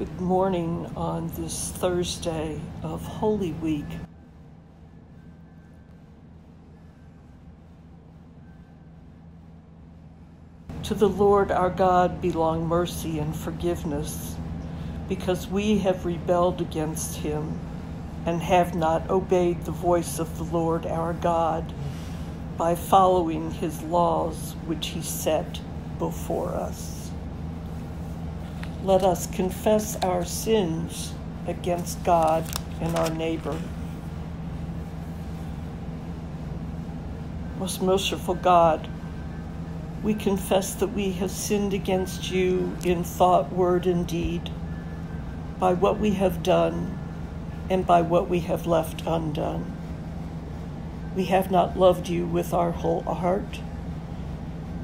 Good morning on this Thursday of Holy Week. To the Lord our God belong mercy and forgiveness, because we have rebelled against him and have not obeyed the voice of the Lord our God by following his laws which he set before us. Let us confess our sins against God and our neighbor. Most merciful God, we confess that we have sinned against you in thought, word, and deed, by what we have done and by what we have left undone. We have not loved you with our whole heart.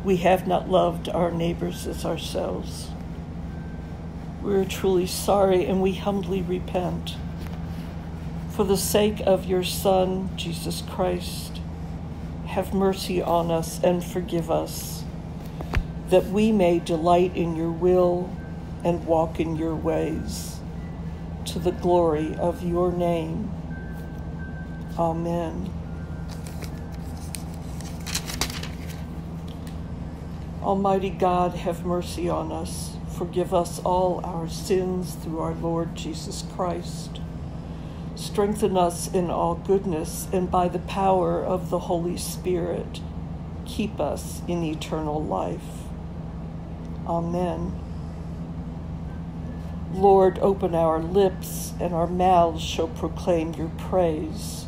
We have not loved our neighbors as ourselves. We are truly sorry and we humbly repent. For the sake of your Son, Jesus Christ, have mercy on us and forgive us, that we may delight in your will and walk in your ways, to the glory of your name. Amen. Almighty God, have mercy on us. Forgive us all our sins through our Lord Jesus Christ. Strengthen us in all goodness, and by the power of the Holy Spirit, keep us in eternal life. Amen. Lord, open our lips, and our mouths shall proclaim your praise.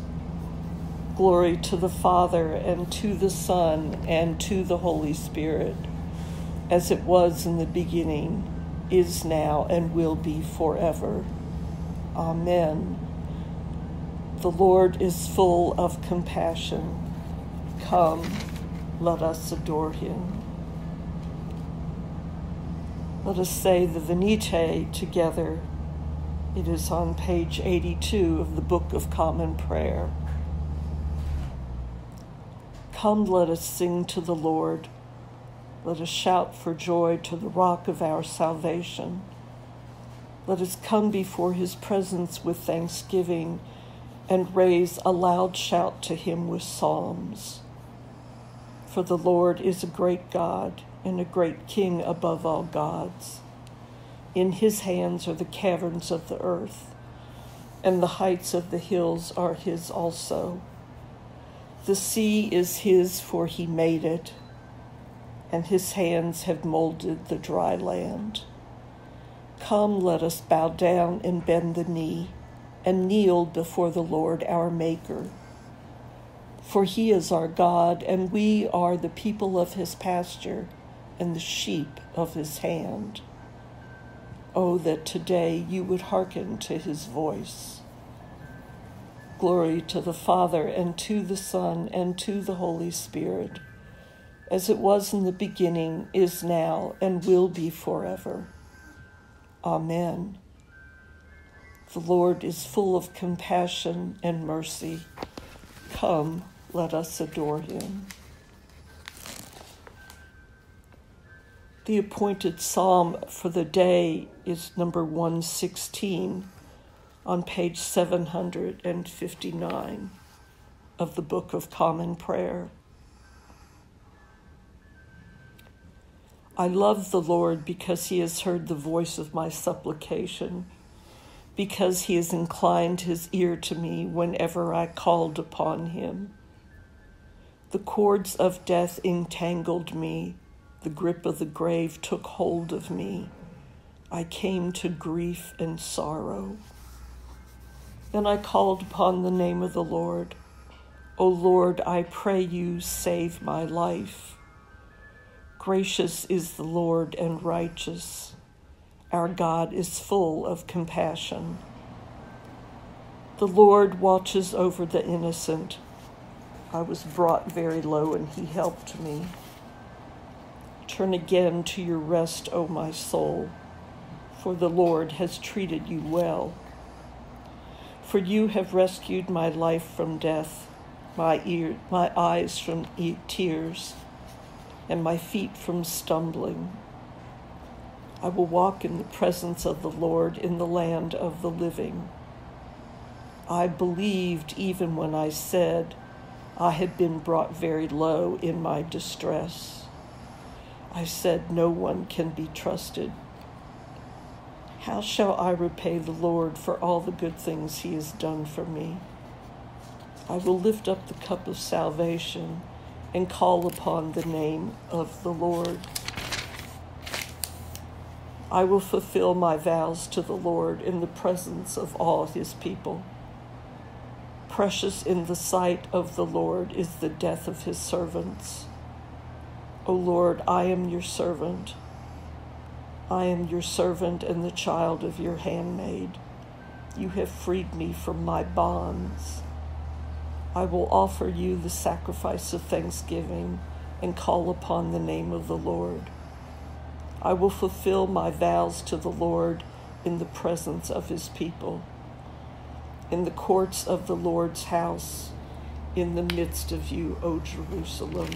Glory to the Father, and to the Son, and to the Holy Spirit, as it was in the beginning, is now, and will be forever. Amen. The Lord is full of compassion. Come, let us adore him. Let us say the Venite together. It is on page 82 of the Book of Common Prayer. Come, let us sing to the Lord. Let us shout for joy to the rock of our salvation. Let us come before his presence with thanksgiving and raise a loud shout to him with psalms. For the Lord is a great God and a great King above all gods. In his hands are the caverns of the earth, and the heights of the hills are his also. The sea is his, for he made it, and his hands have molded the dry land. Come, let us bow down and bend the knee and kneel before the Lord our Maker. For he is our God, and we are the people of his pasture and the sheep of his hand. Oh, that today you would hearken to his voice. Glory to the Father, and to the Son, and to the Holy Spirit, as it was in the beginning, is now, and will be forever. Amen. The Lord is full of compassion and mercy. Come, let us adore him. The appointed psalm for the day is number 116 on page 759 of the Book of Common Prayer. I love the Lord because he has heard the voice of my supplication because he has inclined his ear to me whenever I called upon him. The cords of death entangled me, the grip of the grave took hold of me. I came to grief and sorrow. Then I called upon the name of the Lord. O Lord, I pray you, save my life. Gracious is the Lord and righteous. Our God is full of compassion. The Lord watches over the innocent. I was brought very low, and he helped me. Turn again to your rest, O my soul, for the Lord has treated you well. For you have rescued my life from death, my ear, my eyes from tears, and my feet from stumbling. I will walk in the presence of the Lord in the land of the living. I believed even when I said I had been brought very low in my distress. I said, No one can be trusted. How shall I repay the Lord for all the good things he has done for me? I will lift up the cup of salvation and call upon the name of the Lord. I will fulfill my vows to the Lord in the presence of all his people. Precious in the sight of the Lord is the death of his servants. O Lord, I am your servant. I am your servant and the child of your handmaid. You have freed me from my bonds. I will offer you the sacrifice of thanksgiving and call upon the name of the Lord. I will fulfill my vows to the Lord in the presence of his people, in the courts of the Lord's house, in the midst of you, O Jerusalem.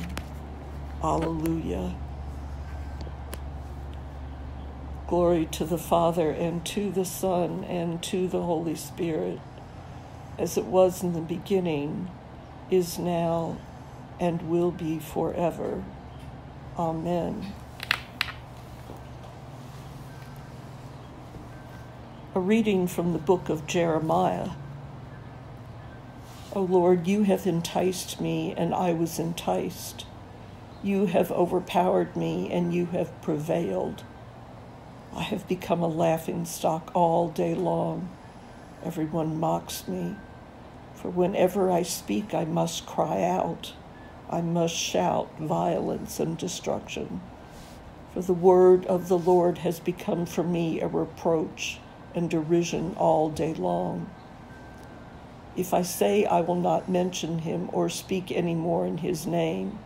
Alleluia. Glory to the Father, and to the Son, and to the Holy Spirit, as it was in the beginning, is now, and will be forever. Amen. A reading from the book of Jeremiah. O Lord, you have enticed me, and I was enticed. You have overpowered me, and you have prevailed. I have become a laughing stock all day long. Everyone mocks me. For whenever I speak, I must cry out. I must shout violence and destruction. For the word of the Lord has become for me a reproach and derision all day long. If I say I will not mention him or speak any more in his name,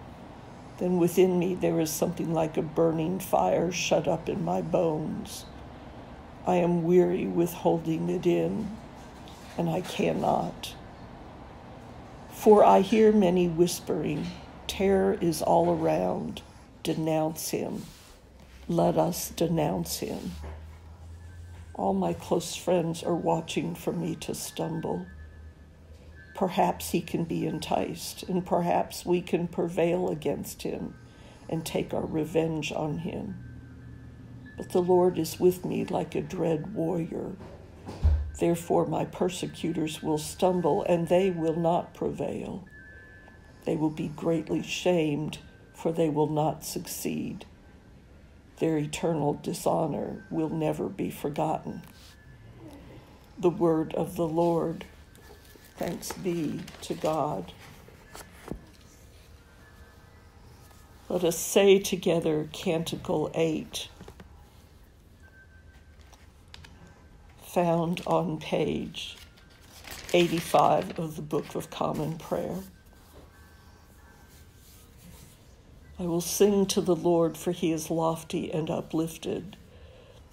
then within me there is something like a burning fire shut up in my bones. I am weary with holding it in, and I cannot. For I hear many whispering, Terror is all around. Denounce him. Let us denounce him. All my close friends are watching for me to stumble. Perhaps he can be enticed, and perhaps we can prevail against him and take our revenge on him. But the Lord is with me like a dread warrior. Therefore, my persecutors will stumble, and they will not prevail. They will be greatly shamed, for they will not succeed their eternal dishonor will never be forgotten. The word of the Lord. Thanks be to God. Let us say together Canticle 8, found on page 85 of the Book of Common Prayer. I will sing to the Lord, for he is lofty and uplifted.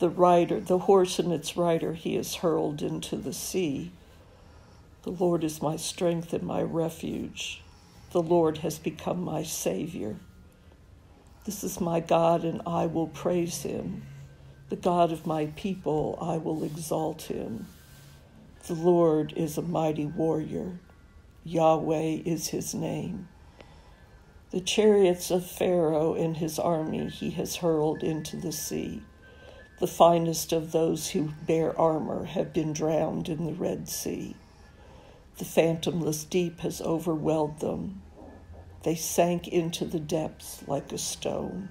The rider, the horse and its rider, he is hurled into the sea. The Lord is my strength and my refuge. The Lord has become my Savior. This is my God, and I will praise him. The God of my people, I will exalt him. The Lord is a mighty warrior. Yahweh is his name. The chariots of Pharaoh and his army he has hurled into the sea. The finest of those who bear armor have been drowned in the Red Sea. The phantomless deep has overwhelmed them. They sank into the depths like a stone.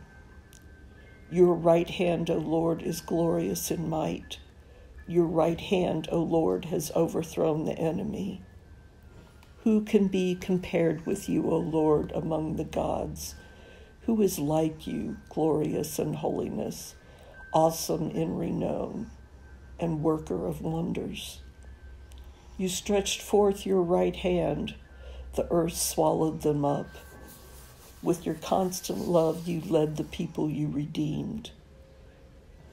Your right hand, O Lord, is glorious in might. Your right hand, O Lord, has overthrown the enemy. Who can be compared with you, O Lord, among the gods? Who is like you, glorious in holiness, awesome in renown, and worker of wonders? You stretched forth your right hand, the earth swallowed them up. With your constant love, you led the people you redeemed.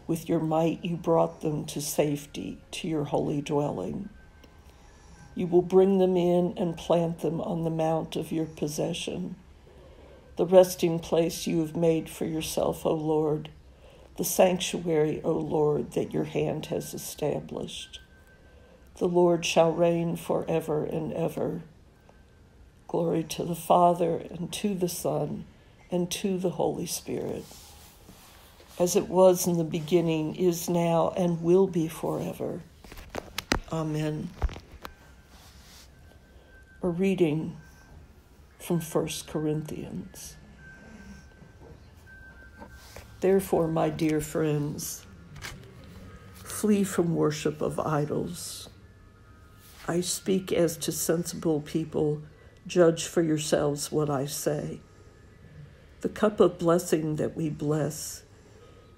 With your might, you brought them to safety, to your holy dwelling. You will bring them in and plant them on the mount of your possession, the resting place you have made for yourself, O Lord, the sanctuary, O Lord, that your hand has established. The Lord shall reign forever and ever. Glory to the Father, and to the Son, and to the Holy Spirit, as it was in the beginning, is now, and will be forever. Amen. A reading from 1 Corinthians. Therefore, my dear friends, flee from worship of idols. I speak as to sensible people. Judge for yourselves what I say. The cup of blessing that we bless,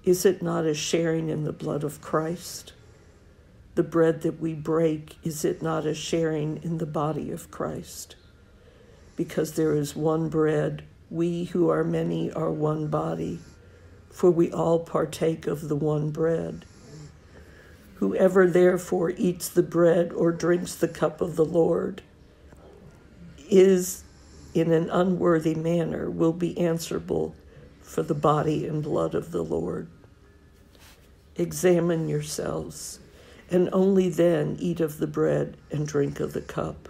is it not a sharing in the blood of Christ? The bread that we break, is it not a sharing in the body of Christ? Because there is one bread, we who are many are one body for we all partake of the one bread. Whoever therefore eats the bread or drinks the cup of the Lord is in an unworthy manner will be answerable for the body and blood of the Lord. Examine yourselves, and only then eat of the bread and drink of the cup.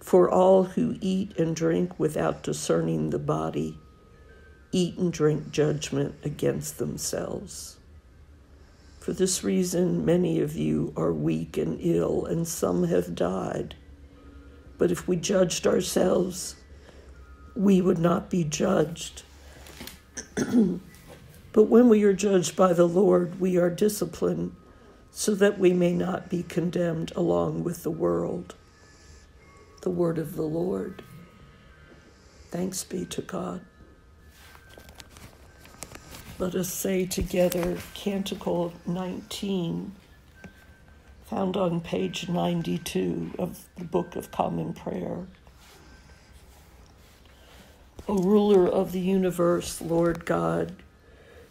For all who eat and drink without discerning the body eat and drink judgment against themselves. For this reason, many of you are weak and ill, and some have died. But if we judged ourselves, we would not be judged. but when we are judged by the Lord, we are disciplined so that we may not be condemned along with the world. The word of the Lord. Thanks be to God. Let us say together Canticle 19, found on page 92 of the Book of Common Prayer. O ruler of the universe, Lord God,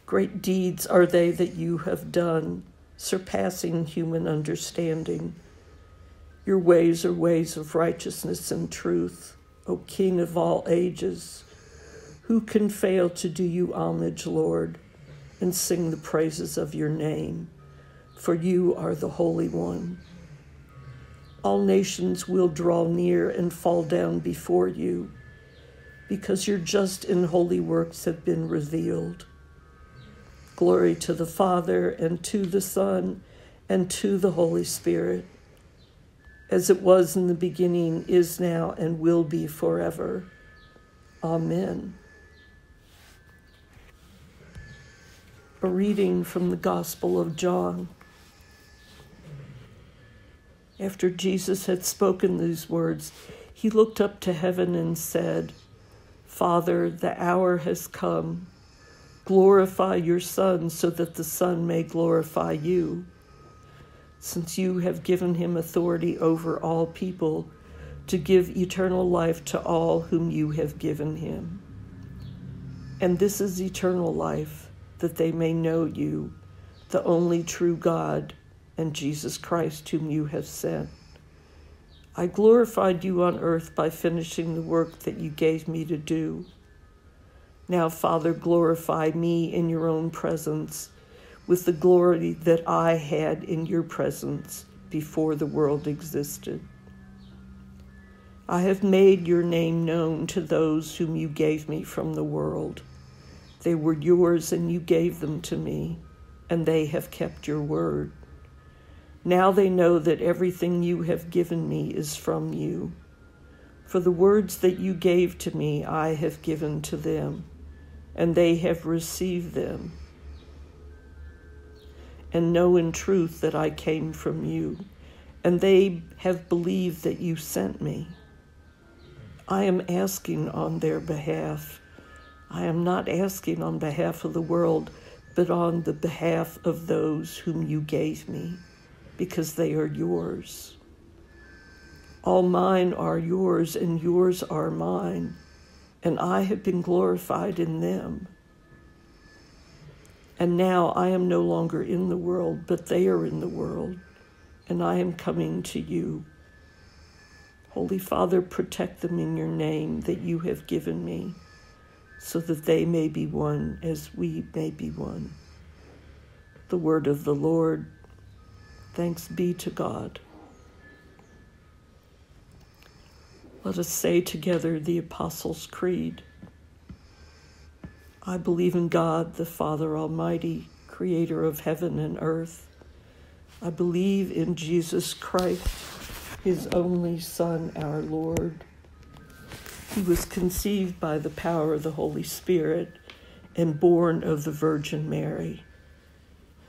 great deeds are they that you have done, surpassing human understanding. Your ways are ways of righteousness and truth, O King of all ages. Who can fail to do you homage, Lord, and sing the praises of your name? For you are the Holy One. All nations will draw near and fall down before you, because your just and holy works have been revealed. Glory to the Father, and to the Son, and to the Holy Spirit, as it was in the beginning, is now, and will be forever. Amen. A reading from the Gospel of John. After Jesus had spoken these words, he looked up to heaven and said, Father, the hour has come. Glorify your Son so that the Son may glorify you, since you have given him authority over all people to give eternal life to all whom you have given him. And this is eternal life that they may know you, the only true God, and Jesus Christ, whom you have sent. I glorified you on earth by finishing the work that you gave me to do. Now, Father, glorify me in your own presence with the glory that I had in your presence before the world existed. I have made your name known to those whom you gave me from the world. They were yours and you gave them to me, and they have kept your word. Now they know that everything you have given me is from you. For the words that you gave to me, I have given to them, and they have received them, and know in truth that I came from you, and they have believed that you sent me. I am asking on their behalf I am not asking on behalf of the world, but on the behalf of those whom you gave me, because they are yours. All mine are yours, and yours are mine, and I have been glorified in them. And now I am no longer in the world, but they are in the world, and I am coming to you. Holy Father, protect them in your name that you have given me so that they may be one as we may be one. The word of the Lord. Thanks be to God. Let us say together the Apostles' Creed. I believe in God, the Father Almighty, creator of heaven and earth. I believe in Jesus Christ, his only Son, our Lord. He was conceived by the power of the Holy Spirit and born of the Virgin Mary.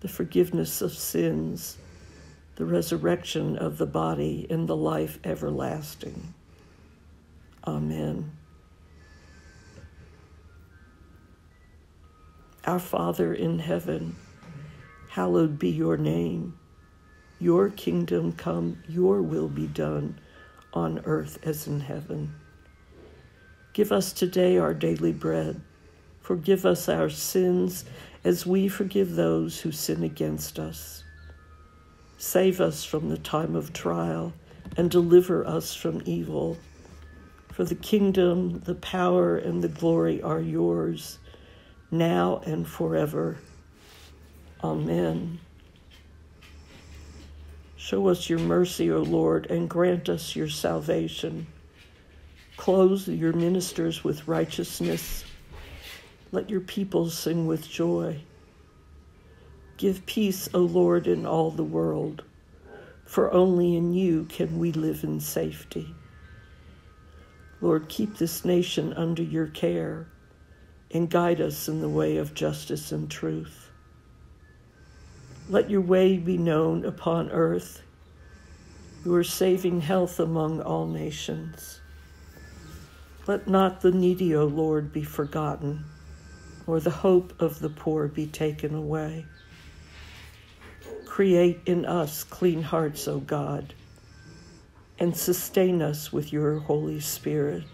the forgiveness of sins, the resurrection of the body, and the life everlasting. Amen. Our Father in heaven, hallowed be your name. Your kingdom come, your will be done on earth as in heaven. Give us today our daily bread. Forgive us our sins as we forgive those who sin against us. Save us from the time of trial and deliver us from evil. For the kingdom, the power, and the glory are yours now and forever. Amen. Show us your mercy, O Lord, and grant us your salvation. Clothe your ministers with righteousness. Let your people sing with joy. Give peace, O Lord, in all the world, for only in you can we live in safety. Lord, keep this nation under your care and guide us in the way of justice and truth. Let your way be known upon earth. You are saving health among all nations. Let not the needy, O Lord, be forgotten, or the hope of the poor be taken away. Create in us clean hearts, O God, and sustain us with your Holy Spirit.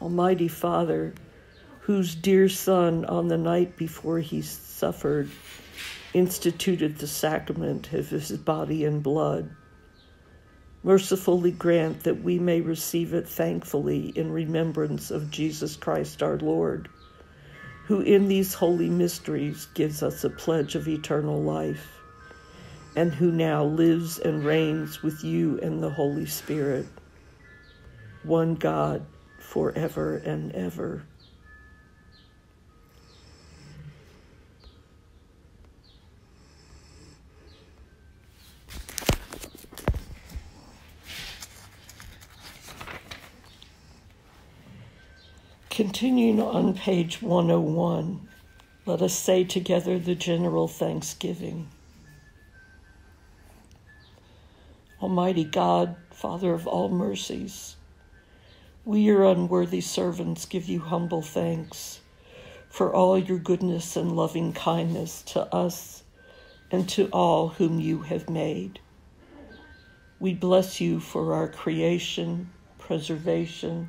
Almighty Father, whose dear Son, on the night before he suffered, instituted the sacrament of his body and blood, mercifully grant that we may receive it thankfully in remembrance of Jesus Christ our Lord, who in these holy mysteries gives us a pledge of eternal life, and who now lives and reigns with you and the Holy Spirit, one God forever and ever. Continuing on page 101, let us say together the general thanksgiving. Almighty God, Father of all mercies, we, your unworthy servants, give you humble thanks for all your goodness and loving kindness to us and to all whom you have made. We bless you for our creation, preservation,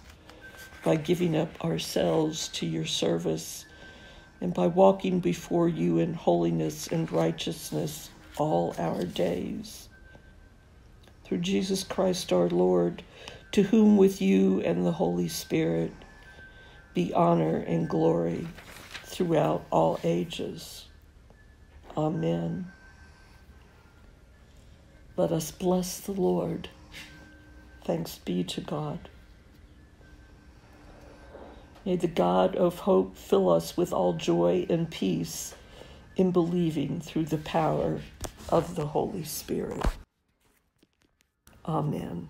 by giving up ourselves to your service and by walking before you in holiness and righteousness all our days through Jesus Christ our Lord, to whom with you and the Holy Spirit be honor and glory throughout all ages. Amen. Let us bless the Lord. Thanks be to God. May the God of hope fill us with all joy and peace in believing through the power of the Holy Spirit. Amen.